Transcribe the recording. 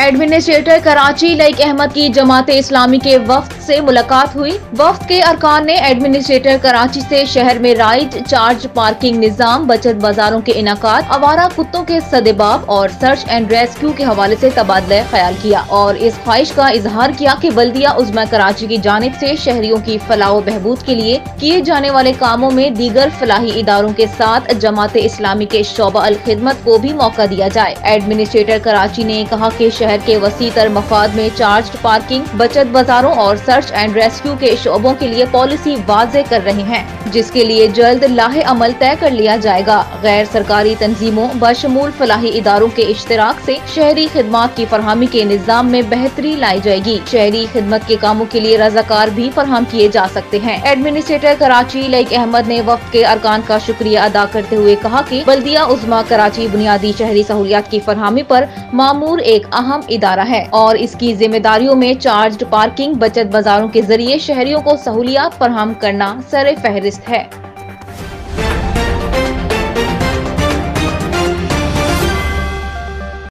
Administrator Karachi like Ahmad की जमात इस्लामी के वफ्त से मुलाकात हुई। वफ्त के अरकान ने एडमिनिस्ट्रेटर कराची से शहर में राइड चार्ज पार्किंग निज़ाम, बचत बाजारों के इनका आवारा कुत्तों के सदेबाब और सर्च एंड रेस्क्यू के हवाले से तबादला ख्याल किया और इस ख्वाहिश का इजहार किया कि बल्दिया उजमा कराची की जानब से शहरियों की फलाह बहबूद के लिए किए जाने वाले कामों में दीगर फलाही इदारों के साथ जमात इस्लामी के शोबा अल खिदमत को भी मौका दिया जाए। एडमिनिस्ट्रेटर कराची ने कहा की शहर के वसी तर मफाद में चार्ज पार्किंग बचत बाजारों और सर्च एंड रेस्क्यू के शोबों के लिए पॉलिसी वाजे कर रहे हैं, जिसके लिए जल्द लाहे अमल तय कर लिया जाएगा। गैर सरकारी तंजीमों, बशमूल फलाही इदारों के इश्तराक से शहरी खदमात की फरहमी के निज़ाम में बेहतरी लाई जाएगी। शहरी खिदमत के कामों के लिए रजाकार भी फराहम किए जा सकते हैं। एडमिनिस्ट्रेटर कराची लाइक अहमद ने वक्त के अरकान का शुक्रिया अदा करते हुए कहा की बल्दिया उजमा कराची बुनियादी शहरी सहूलियात की फरहमी आरोप मामूर एक अहम इदारा है और इसकी जिम्मेदारियों में चार्ज पार्किंग बचत बाजारों के ज़रिए शहरियों को सहूलियात फराहम करना सर फहरिस्त है।